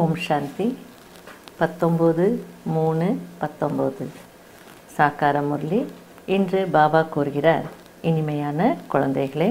ஓம் சாந்தி. பத்தொம்போது மூணு பத்தொம்போது. சாக்கார முரளி இன்று பாபா கூறுகிறார் இனிமையான குழந்தைகளே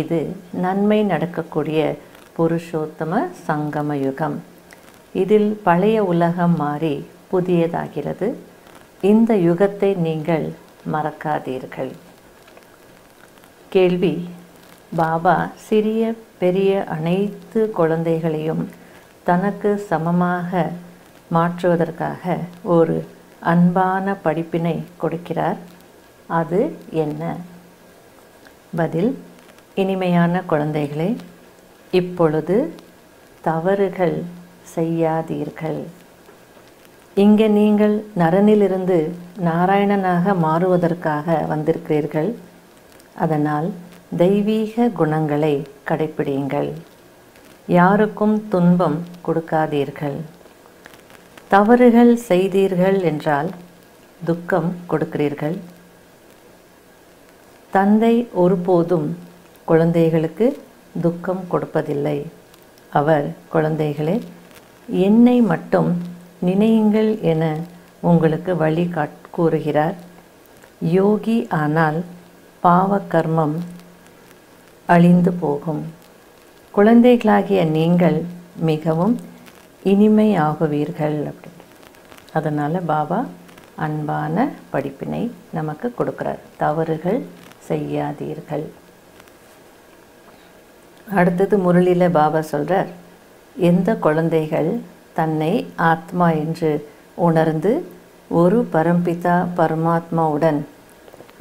இது நன்மை நடக்கக்கூடிய புருஷோத்தம சங்கம யுகம். இதில் பழைய உலகம் மாறி புதியதாகிறது. இந்த யுகத்தை நீங்கள் மறக்காதீர்கள். கேள்வி பாபா சிறிய பெரிய அனைத்து குழந்தைகளையும் தனக்கு சமமாக மாற்றுவதற்காக ஒரு அன்பான படிப்பினை கொடுக்கிறார். அது என்ன? பதில் இனிமையான குழந்தைகளே இப்பொழுது தவறுகள் செய்யாதீர்கள். இங்கே நீங்கள் நரனிலிருந்து நாராயணனாக மாறுவதற்காக வந்திருக்கிறீர்கள். அதனால் தெய்வீக குணங்களை கடைப்பிடியுங்கள். யாருக்கும் துன்பம் கொடுக்காதீர்கள். தவறுகள் செய்தீர்கள் என்றால் துக்கம் கொடுக்கிறீர்கள். தந்தை ஒருபோதும் குழந்தைகளுக்கு துக்கம் கொடுப்பதில்லை. அவர் குழந்தைகளே என்னை மட்டும் நினையுங்கள் என உங்களுக்கு வழி கூறுகிறார். யோகி ஆனால் பாவ கர்மம் அழிந்து போகும். குழந்தைகளாகிய நீங்கள் மிகவும் இனிமையாகுவீர்கள் அப்படின்னு. அதனால் பாபா அன்பான படிப்பினை நமக்கு கொடுக்குறார். தவறுகள் செய்யாதீர்கள். அடுத்தது முரளியில் பாபா சொல்கிறார் எந்த குழந்தைகள் தன்னை ஆத்மா என்று உணர்ந்து ஒரு பரம்பிதா பரமாத்மாவுடன்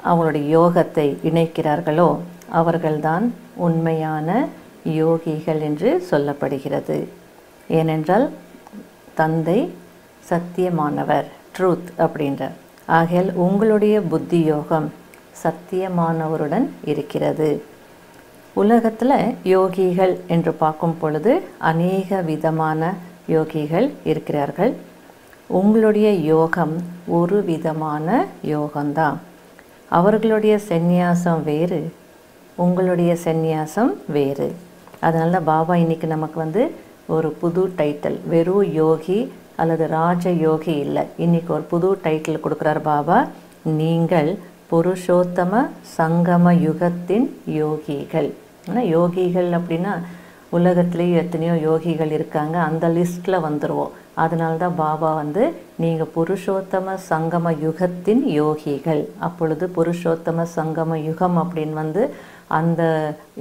அவங்களுடைய யோகத்தை இணைக்கிறார்களோ அவர்கள்தான் உண்மையான யோகிகள் என்று சொல்லப்படுகிறது. ஏனென்றால் தந்தை சத்தியமானவர் ட்ரூத் அப்படின்ற ஆகையால் உங்களுடைய புத்தி யோகம் சத்தியமானவருடன் இருக்கிறது. உலகத்தில் யோகிகள் என்று பார்க்கும் பொழுது அநேக விதமான யோகிகள் இருக்கிறார்கள். உங்களுடைய யோகம் ஒரு விதமான யோகம்தான். அவர்களுடைய சந்நியாசம் வேறு உங்களுடைய சந்நியாசம் வேறு. அதனால் பாபா இன்னைக்கு நமக்கு வந்து ஒரு புது டைட்டில் வெறும் யோகி அல்லது ராஜ யோகி இல்லை. இன்னைக்கு ஒரு புது டைட்டில் கொடுக்குறார் பாபா. நீங்கள் புருஷோத்தம சங்கம யுகத்தின் யோகிகள். ஆனால் யோகிகள் அப்படின்னா உலகத்துலேயும் எத்தனையோ யோகிகள் இருக்காங்க. அந்த லிஸ்ட்டில் வந்துடுவோம் அதனால தான் பாபா வந்து நீங்கள் புருஷோத்தம சங்கம யுகத்தின் யோகிகள். அப்பொழுது புருஷோத்தம சங்கம யுகம் அப்படின்னு வந்து அந்த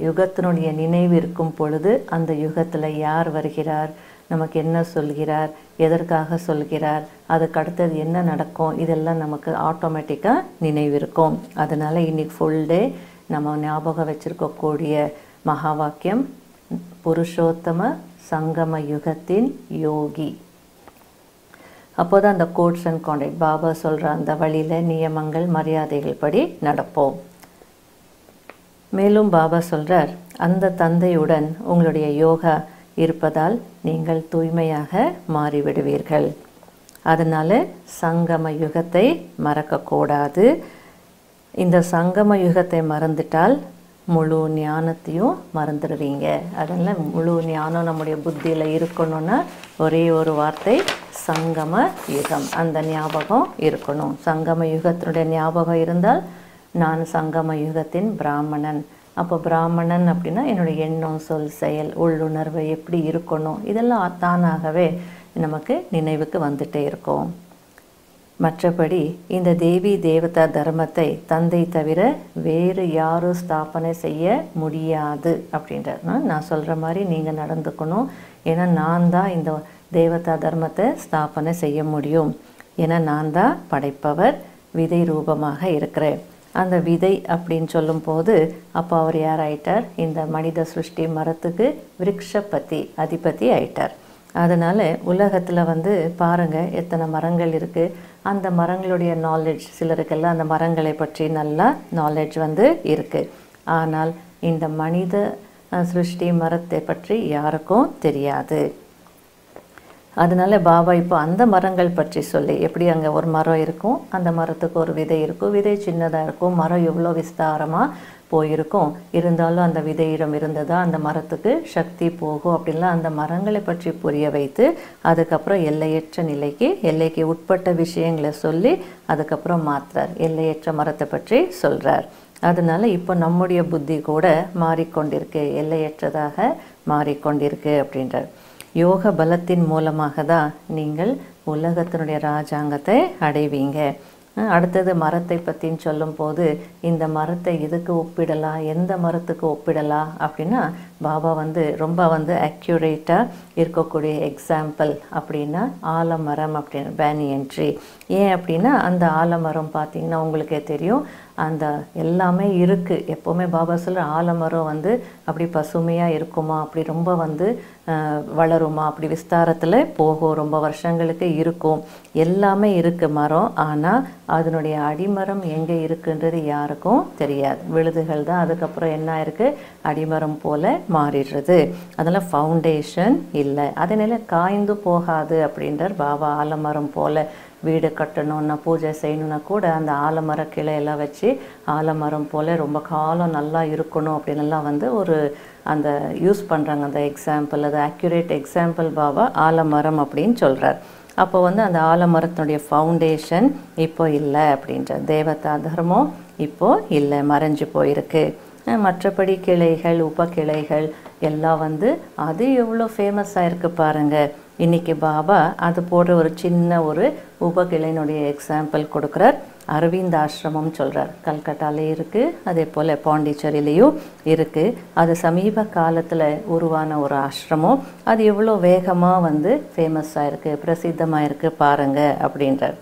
யுகத்தினுடைய நினைவு இருக்கும் பொழுது அந்த யுகத்தில் யார் வருகிறார்? நமக்கு என்ன சொல்கிறார்? எதற்காக சொல்கிறார்? அதுக்கு அடுத்தது என்ன நடக்கும்? இதெல்லாம் நமக்கு ஆட்டோமேட்டிக்காக நினைவு இருக்கும். அதனால் இன்றைக்கி ஃபுல் டே நம்ம ஞாபகம் வச்சுருக்கக்கூடிய மகா வாக்கியம் புருஷோத்தம சங்கம யுகத்தின் யோகி. அப்போதான் அந்த கோட்ஸ் அண்ட் கான்டெக்ட் பாபா சொல்கிற அந்த வழியில் நியமங்கள் மரியாதைகள் படி நடப்போம். மேலும் பாபா சொல்கிறார் அந்த தந்தையுடன் உங்களுடைய யோகா இருப்பதால் நீங்கள் தூய்மையாக மாறிவிடுவீர்கள். அதனால் சங்கம யுகத்தை மறக்கக்கூடாது. இந்த சங்கம யுகத்தை மறந்துட்டால் முழு ஞானத்தையும் மறந்துடுவீங்க. அதனால் முழு ஞானம் நம்முடைய புத்தியில் இருக்கணும்னா ஒரே ஒரு வார்த்தை சங்கம யுகம். அந்த ஞாபகம் இருக்கணும். சங்கம யுகத்தினுடைய ஞாபகம் இருந்தால் நான் சங்கம யுகத்தின் பிராமணன். அப்போ பிராமணன் அப்படின்னா என்னுடைய எண்ணம் சொல் செயல் உள்ளுணர்வு எப்படி இருக்கணும்? இதெல்லாம் தானாகவே நமக்கு நினைவுக்கு வந்துட்டே இருக்கும். மற்றபடி இந்த தேவி தேவதா தர்மத்தை தந்தை தவிர வேறு யாரும் ஸ்தாபனை செய்ய முடியாது அப்படின்றது நான் சொல்கிற மாதிரி நீங்கள் நடந்துக்கணும். ஏன்னா நான் தான் இந்த தேவதா தர்மத்தை ஸ்தாபனை செய்ய முடியும். ஏன்னா நான் தான் படைப்பவர் விதை ரூபமாக இருக்கிறேன். அந்த விதை அப்படின்னு சொல்லும்போது அப்போ அவர் யார் ஆயிட்டார் இந்த மனித சிருஷ்டி மரத்துக்கு விரக்ஷபதி அதிபதி ஆயிட்டார். அதனால் உலகத்தில் வந்து பாருங்கள் எத்தனை மரங்கள் இருக்குது அந்த மரங்களுடைய நாலேஜ் சிலருக்கெல்லாம் அந்த மரங்களை பற்றி நல்லா நாலேஜ் வந்து இருக்குது ஆனால் இந்த மனித சிருஷ்டி மரத்தை பற்றி யாருக்கும் தெரியாது. அதனால பாபா இப்போ அந்த மரங்கள் பற்றி சொல்லி எப்படி அங்கே ஒரு மரம் இருக்கும் அந்த மரத்துக்கு ஒரு விதை இருக்கும் விதை சின்னதாக இருக்கும் மரம் எவ்வளோ விஸ்தாரமாக போயிருக்கும் இருந்தாலும் அந்த விதையிடம் இருந்ததா அந்த மரத்துக்கு சக்தி போகும் அப்படின்லாம் அந்த மரங்களை பற்றி புரிய வைத்து அதுக்கப்புறம் எல்லையற்ற நிலைக்கு எல்லைக்கு உட்பட்ட விஷயங்களை சொல்லி அதுக்கப்புறம் மாத்துறார். எல்லையற்ற மரத்தை பற்றி சொல்கிறார் அதனால இப்போ நம்முடைய புத்தி கூட மாறிக்கொண்டிருக்கு எல்லையற்றதாக மாறிக்கொண்டிருக்கு அப்படின்றார். யோக பலத்தின் மூலமாக தான் நீங்கள் உலகத்தினுடைய ராஜாங்கத்தை அடைவீங்க. அடுத்தது மரத்தை பற்றின்னு சொல்லும்போது இந்த மரத்தை எதுக்கு ஒப்பிடலாம் எந்த மரத்துக்கு ஒப்பிடலாம் அப்படின்னா பாபா வந்து ரொம்ப வந்து அக்யூரேட்டாக இருக்கக்கூடிய எக்ஸாம்பிள் அப்படின்னா ஆலமரம் அப்படின்னு பேனியன்ட்ரி ஏன் அப்படின்னா அந்த ஆலமரம் பார்த்தீங்கன்னா உங்களுக்கே தெரியும். அந்த எல்லாமே இருக்குது எப்போவுமே பாபா சொல்கிற ஆலமரம் வந்து அப்படி பசுமையாக இருக்குமா? அப்படி ரொம்ப வந்து வளருமா? அப்படி விஸ்தாரத்தில் போகும். ரொம்ப வருஷங்களுக்கு இருக்கும். எல்லாமே இருக்குது மரம். ஆனால் அதனுடைய அடிமரம் எங்கே இருக்குன்றது யாருக்கும் தெரியாது. விழுதுகள் தான் அதுக்கப்புறம் என்ன ஆயிருக்கு அடிமரம் போல் மாறிடுறது. அதெல்லாம் ஃபவுண்டேஷன் இல்லை. அதனால காய்ந்து போகாது அப்படின்றார் பாபா ஆலமரம் போல். வீடு கட்டணும்னா பூஜை செய்யணும்னா கூட அந்த ஆலமர கிளையெல்லாம் வச்சு ஆலமரம் போல் ரொம்ப காலம் நல்லா இருக்கணும் அப்படின்லாம் வந்து ஒரு அந்த யூஸ் பண்ணுறாங்க அந்த எக்ஸாம்பிள் அது அக்யூரேட் எக்ஸாம்பிள் பாபா ஆலமரம் அப்படின்னு சொல்கிறார் அப்போ வந்து அந்த ஆலமரத்தினுடைய ஃபவுண்டேஷன் இப்போ இல்லை அப்படின்ற தேவதா தர்மம் இப்போது இல்லை மறைஞ்சு போயிருக்கு. மற்றபடி கிளைகள் உப கிளைகள் எல்லாம் வந்து அது எவ்வளோ ஃபேமஸாக இருக்குது பாருங்கள் இன்னைக்கு பாபா அது போன்ற ஒரு சின்ன ஒரு உபகிளையினுடைய எக்ஸாம்பிள் கொடுக்குறார். அரவிந்த் ஆசிரமம் சொல்கிறார் கல்கட்டாலே இருக்கு அதே போல் பாண்டிச்சேரியிலையும் இருக்கு. அது சமீப காலத்தில் உருவான ஒரு ஆசிரமம். அது எவ்வளோ வேகமாக வந்து ஃபேமஸாக இருக்குது பிரசித்தமாக இருக்குது பாருங்க அப்படின்றார்.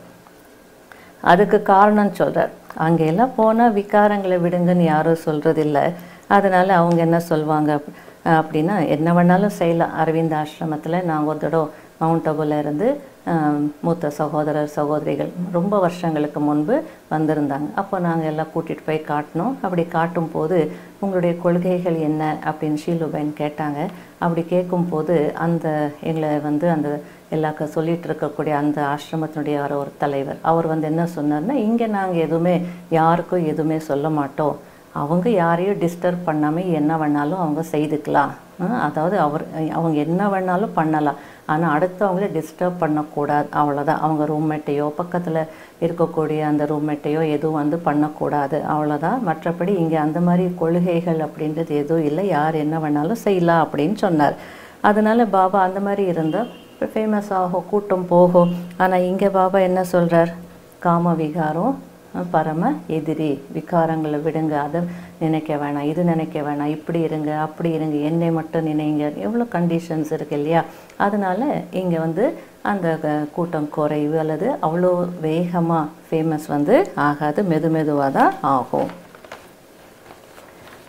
அதுக்கு காரணம் சொல்கிறார் அங்கெல்லாம் போனால் விகாரங்களை விடுங்கன்னு யாரும் சொல்றதில்ல. அதனால அவங்க என்ன சொல்லுவாங்க அப்படின்னா என்ன வேணாலும் செய்யலாம். அரவிந்த் ஆசிரமத்தில் நாங்கள் ஒரு தடவை மவுண்ட் அபுல இருந்து மூத்த சகோதரர் சகோதரிகள் ரொம்ப வருஷங்களுக்கு முன்பு வந்திருந்தாங்க. அப்போ நாங்கள் எல்லாம் கூட்டிகிட்டு போய் காட்டினோம். அப்படி காட்டும் போது உங்களுடைய கொள்கைகள் என்ன அப்படின்னு ஷீலுபைன் கேட்டாங்க. அப்படி கேட்கும்போது அந்த எங்களை வந்து அந்த எல்லாக்க சொல்லிகிட்டு இருக்கக்கூடிய அந்த ஆசிரமத்தினுடைய ஒரு தலைவர் அவர் வந்து என்ன சொன்னார்னா இங்கே நாங்கள் எதுவுமே யாருக்கும் எதுவுமே சொல்ல மாட்டோம். அவங்க யாரையும் டிஸ்டர்ப் பண்ணாமல் என்ன வேணாலும் அவங்க செய்துக்கலாம். அதாவது அவர் அவங்க என்ன வேணாலும் பண்ணலாம். ஆனால் அடுத்தவங்கள டிஸ்டர்ப் பண்ணக்கூடாது. அவ்வளோதான் அவங்க ரூம்மேட்டையோ பக்கத்தில் இருக்கக்கூடிய அந்த ரூம்மேட்டையோ எதுவும் வந்து பண்ணக்கூடாது. அவ்வளோதான் மற்றபடி இங்கே அந்த மாதிரி கொள்கைகள் அப்படின்றது எதுவும் இல்லை. யார் என்ன வேணாலும் செய்யலாம் அப்படின்னு சொன்னார். அதனால் பாபா அந்த மாதிரி இருந்தால் ஃபேமஸ் ஆகும் கூட்டம் போகும் ஆனால் இங்கே பாபா என்ன சொல்கிறார் காம விகாரம். பரம எதிரி. விகாரங்களை விடுங்க அதை நினைக்க வேணாம் இது நினைக்க வேணாம் இப்படி இருங்க அப்படி இருங்க என்னை மட்டும் நினைங்க. எவ்வளோ கண்டிஷன்ஸ் இருக்கு இல்லையா? அதனால இங்கே வந்து அந்த க- கூட்டம் குறைவு அல்லது அவ்வளோ வேகமாக ஃபேமஸ் வந்து ஆகாது மெது மெதுவாக தான் ஆகும்.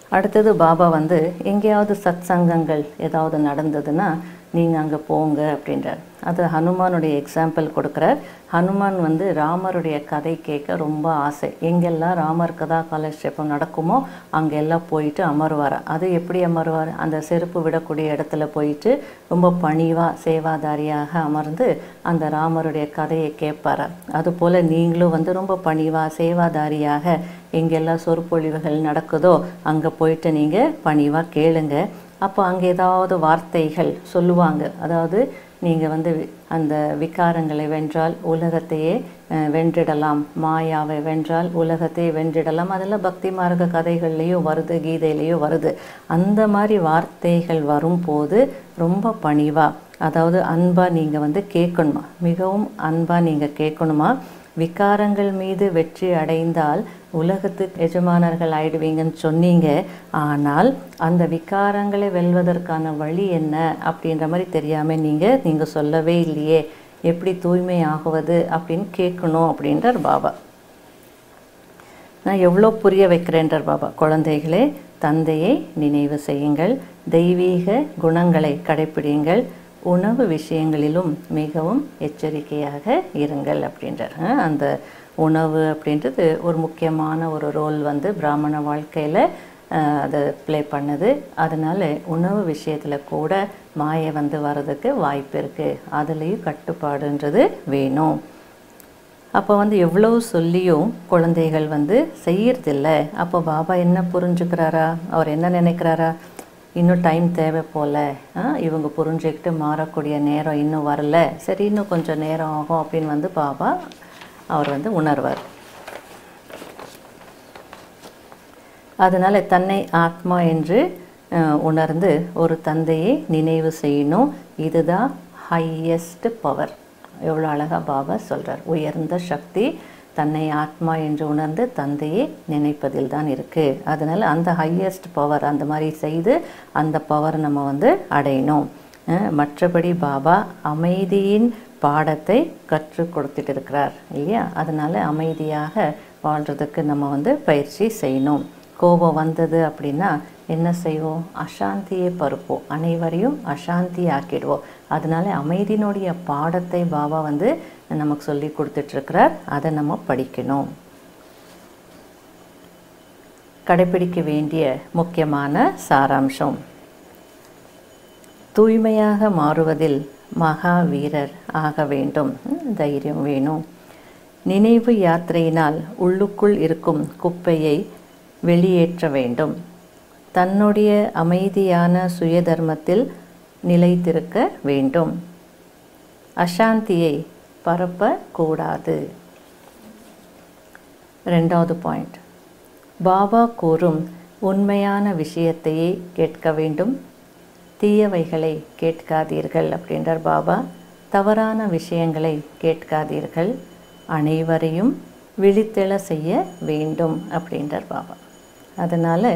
அடுத்தது பாபா வந்து எங்கேயாவது சத் சங்கங்கள் ஏதாவது நடந்ததுன்னா நீங்கள் அங்கே போங்க அப்படின்றார். அது ஹனுமானுடைய எக்ஸாம்பிள் கொடுக்குறார். ஹனுமான் வந்து ராமருடைய கதை கேட்க ரொம்ப ஆசை. எங்கெல்லாம் ராமர் கதா காலட்சேபம் நடக்குமோ அங்கெல்லாம் போயிட்டு அமருவார்? அது எப்படி அமருவார்? அந்த செருப்பு விடக்கூடிய இடத்துல போயிட்டு ரொம்ப பணிவாக சேவாதாரியாக அமர்ந்து அந்த ராமருடைய கதையை கேட்பார்? அதுபோல் நீங்களும் வந்து ரொம்ப பணிவாக சேவாதாரியாக எங்கெல்லாம் சொற்பொழிவுகள் நடக்குதோ அங்கே போயிட்டு நீங்கள் பணிவாக கேளுங்க. அப்போ அங்கே ஏதாவது வார்த்தைகள் சொல்லுவாங்க. அதாவது நீங்கள் வந்து வி- அந்த விகாரங்களை வென்றால் உலகத்தையே வென்றிடலாம். மாயாவை வென்றால் உலகத்தையே வென்றிடலாம். அதெல்லாம் பக்தி மார்க்க கதைகள்லேயும் வருது கீதையிலையும் வருது. அந்த மாதிரி வார்த்தைகள் வரும்போது ரொம்ப பணிவாக அதாவது அன்பாக நீங்கள் வந்து கேட்கணுமா? மிகவும் அன்பாக நீங்கள் கேட்கணுமா? விகாரங்கள் மீது வெற்றி அடைந்தால் உலகத்துக்கு எஜமானர்கள் ஆயிடுவீங்கன்னு சொன்னீங்க. ஆனால் அந்த விகாரங்களை வெல்வதற்கான வழி என்ன அப்படின்ற மாதிரி தெரியாமல் நீங்கள் நீங்கள் சொல்லவே இல்லையே. எப்படி தூய்மை ஆகுவது அப்படின்னு கேட்கணும் அப்படின்றார் பாபா. நான் எவ்வளோ புரிய வைக்கிறேன்றார் பாபா. குழந்தைகளே தந்தையை நினைவு செய்யுங்கள். தெய்வீக குணங்களை கடைப்பிடிங்கள் உணவு விஷயங்களிலும் மிகவும் எச்சரிக்கையாக இருங்கள் அப்படின்றார். அந்த உணவு அப்படின்றது ஒரு முக்கியமான ஒரு ரோல் வந்து பிராமண வாழ்க்கையில் அதை அது ப்ளே பண்ணுது. அதனால் உணவு விஷயத்தில் கூட மாயை வந்து வர்றதுக்கு வாய்ப்பு இருக்குது அதுலேயும் கட்டுப்பாடுன்றது வேணும். அப்போ வந்து எவ்வளவு சொல்லியும் குழந்தைகள் வந்து செய்யறதில்ல. அப்போ பாபா என்ன புரிஞ்சுக்கிறாரா? அவர் என்ன நினைக்கிறாரா? இன்னும் டைம் தேவை போல. ஆ, இவங்க புரிஞ்சுக்கிட்டு மாறக்கூடிய நேரம் இன்னும் வரல. சரி இன்னும் கொஞ்சம் நேரம் ஆகும் அப்படின்னு வந்து பாபா அவர் வந்து உணர்வார். அதனால் தன்னை ஆத்மா என்று உணர்ந்து ஒரு தந்தையை நினைவு செய்யணும். இதுதான் ஹையஸ்ட் பவர் எவ்வளோ அழகாக பாபா சொல்கிறார் உயர்ந்த சக்தி தன்னை ஆத்மா என்று உணர்ந்து தந்தையை நினைப்பதில் தான் இருக்குது அதனால் அந்த ஹையஸ்ட் பவர் அந்த மாதிரி செய்து அந்த பவர் நம்ம வந்து அடையணும். மற்றபடி பாபா அமைதியின் பாடத்தை கற்றுக் கொடுத்துட்டு இருக்கிறார் இல்லையா? அதனால் அமைதியாக வாழ்கிறதுக்கு நம்ம வந்து பயிற்சி செய்யணும். கோபம் வந்தது அப்படின்னா என்ன செய்வோம்? அசாந்தியை பருப்போம். அனைவரையும் அசாந்தி ஆக்கிடுவோம் அதனால அமைதியினுடைய பாடத்தை பாபா வந்து நமக்கு சொல்லி கொடுத்துட்ருக்கிறார் அதை நம்ம படிக்கணும். கடைபிடிக்க வேண்டிய முக்கியமான சாராம்சம். தூய்மையாக மாறுவதில் மகா வீரர் ஆக வேண்டும். தைரியம் வேணும். நினைவு யாத்திரையினால் உள்ளுக்குள் இருக்கும் குப்பையை வெளியேற்ற வேண்டும். தன்னுடைய அமைதியான சுயதர்மத்தில் நிலைத்திருக்க வேண்டும். அசாந்தியை பரப்பக்கூடாது. ரெண்டாவது பாயிண்ட் பாபா கூறும் உண்மையான விஷயத்தையே கேட்க வேண்டும். தீயவைகளை கேட்காதீர்கள் அப்படின்றார் பாபா. தவறான விஷயங்களை கேட்காதீர்கள். அனைவரையும் விழித்தெழ செய்ய வேண்டும் அப்படின்றார் பாபா. அதனால்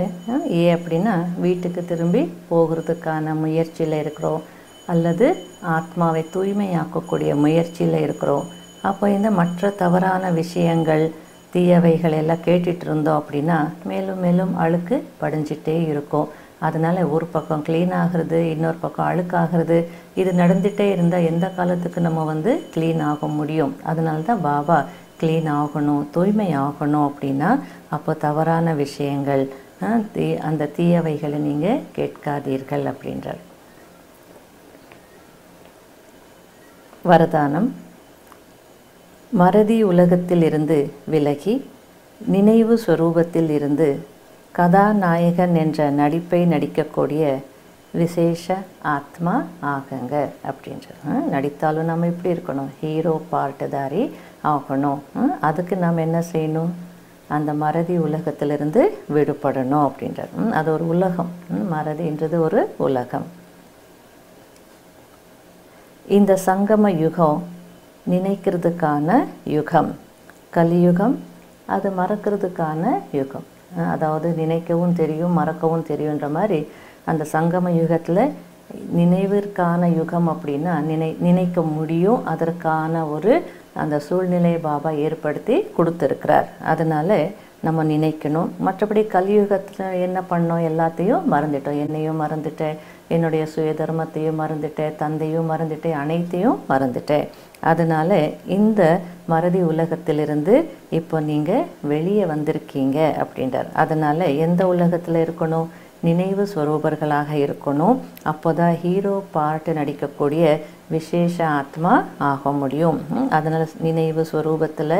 ஏன் அப்படின்னா வீட்டுக்கு திரும்பி போகிறதுக்கான முயற்சியில் இருக்கிறோம். அல்லது ஆத்மாவை தூய்மையாக்கக்கூடிய முயற்சியில் இருக்கிறோம். அப்போ இந்த மற்ற தவறான விஷயங்கள் தீயவைகள் எல்லாம் கேட்டுட்டு இருந்தோம் அப்படின்னா மேலும் மேலும் அழுக்கு படிஞ்சிட்டே இருக்கும். அதனால் ஒரு பக்கம் க்ளீன் ஆகிறது இன்னொரு பக்கம் அழுக்காகிறது இது நடந்துகிட்டே இருந்தால் எந்த காலத்துக்கு நம்ம வந்து க்ளீன் ஆக முடியும்? அதனால தான் பாபா க்ளீன் ஆகணும் தூய்மை ஆகணும் அப்படின்னா அப்போ தவறான விஷயங்கள் தீ அந்த தீயவைகளை நீங்கள் கேட்காதீர்கள் அப்படின்றார். வரதானம். மறதி உலகத்தில் இருந்து விலகி நினைவு ஸ்வரூபத்தில் இருந்து கதாநாயகன் என்ற நடிப்பை நடிக்கக்கூடிய விசேஷ ஆத்மா ஆகுங்க அப்படின்றது. நடித்தாலும் நம்ம இப்படி இருக்கணும். ஹீரோ பார்ட்டுதாரி ஆகணும். அதுக்கு நாம் என்ன செய்யணும்? அந்த மறதி உலகத்திலிருந்து விடுபடணும் அப்படின்றது. ம், அது ஒரு உலகம். ம், மறதின்றது ஒரு உலகம். இந்த சங்கம யுகம் நினைக்கிறதுக்கான யுகம். கலியுகம் அது மறக்கிறதுக்கான யுகம். அதாவது நினைக்கவும் தெரியும் மறக்கவும் தெரியுன்ற மாதிரி அந்த சங்கம யுகத்தில் நினைவிற்கான யுகம் அப்படின்னா நினை நினைக்க முடியும் அதற்கான ஒரு அந்த சூழ்நிலையை பாபா ஏற்படுத்தி கொடுத்துருக்கிறார். அதனால நம்ம நினைக்கணும். மற்றபடி கலியுகத்தில் என்ன பண்ணோம்? எல்லாத்தையும் மறந்துட்டோம். என்னையும் மறந்துட்டேன். என்னுடைய சுயதர்மத்தையும் மறந்துட்டேன் தந்தையும் மறந்துட்டேன் அனைத்தையும் மறந்துட்டேன். அதனால் இந்த மறதி உலகத்திலிருந்து இப்போ நீங்கள் வெளியே வந்திருக்கீங்க அப்படின்றார். அதனால் எந்த உலகத்தில் இருக்கணும்? நினைவு ஸ்வரூபர்களாக இருக்கணும். அப்போதான் ஹீரோ பாட்டு நடிக்கக்கூடிய விசேஷ ஆத்மா ஆக முடியும். அதனால் நினைவு ஸ்வரூபத்தில்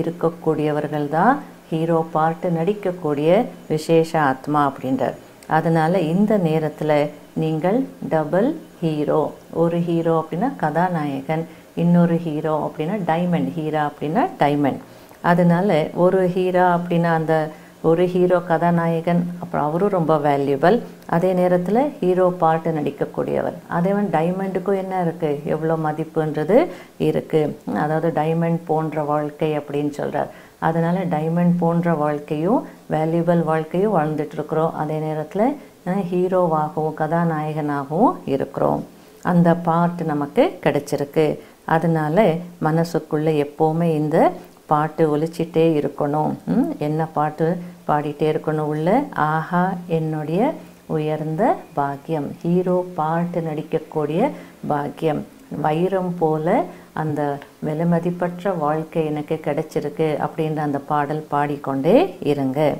இருக்கக்கூடியவர்கள் தான் ஹீரோ பாட்டு நடிக்கக்கூடிய விசேஷ ஆத்மா அப்படின்றார். அதனால் இந்த நேரத்தில் நீங்கள் டபுள் ஹீரோ ஒரு ஹீரோ அப்படின்னா கதாநாயகன் இன்னொரு ஹீரோ அப்படின்னா டைமண்ட் ஹீரா அப்படின்னா டைமண்ட் அதனால ஒரு ஹீரா அப்படின்னா அந்த ஒரு ஹீரோ கதாநாயகன் அப்புறம் அவரும் ரொம்ப வேல்யூபிள் அதே நேரத்தில் ஹீரோ பாட்டு நடிக்கக்கூடியவர். அதேவன் டைமண்டுக்கும் என்ன இருக்குது எவ்வளோ மதிப்புன்றது இருக்குது அதாவது டைமண்ட் போன்ற வாழ்க்கை அப்படின்னு சொல்கிறார் அதனால் டைமண்ட் போன்ற வாழ்க்கையும் வேல்யூபிள் வாழ்க்கையும் வாழ்ந்துட்டுருக்குறோம் அதே நேரத்தில் ஹீரோவாகவும் கதாநாயகனாகவும் இருக்கிறோம். அந்த பாட்டு நமக்கு கிடைச்சிருக்கு. அதனால மனசுக்குள்ளே எப்போவுமே இந்த பாட்டு ஒலிச்சிட்டே இருக்கணும். என்ன பாட்டு பாடிட்டே இருக்கணும் உள்ள? ஆஹா என்னுடைய உயர்ந்த பாக்கியம். ஹீரோ பாட்டு நடிக்கக்கூடிய பாக்கியம். வைரம் போல அந்த விலைமதிப்பற்ற வாழ்க்கை எனக்கு கிடைச்சிருக்கு அப்படின்ற அந்த பாடல் பாடிக்கொண்டே இருங்க.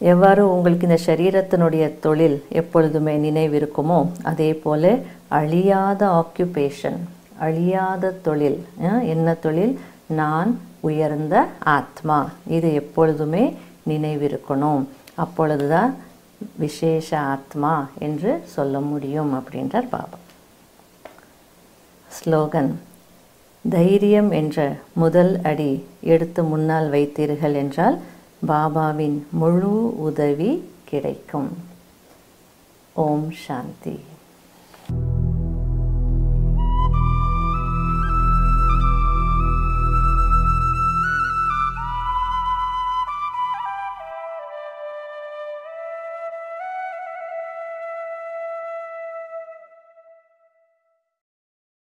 எவ்வாறு உங்களுக்கு இந்த சரீரத்தினுடைய தொழில் எப்பொழுதுமே நினைவிருக்குமோ அதே போல அழியாத ஆக்குபேஷன் அழியாத தொழில் என்ன தொழில்? நான் உயர்ந்த ஆத்மா. இது எப்பொழுதுமே நினைவிருக்கணும். அப்பொழுதுதான் விசேஷ ஆத்மா என்று சொல்ல முடியும் அப்படின்றார் பாபா. ஸ்லோகன் தைரியம் என்ற முதல் அடி எடுத்து முன்னால் வைத்தீர்கள் என்றால் பாபாவின் முழு உதவி கிடைக்கும். ஓம் சாந்தி.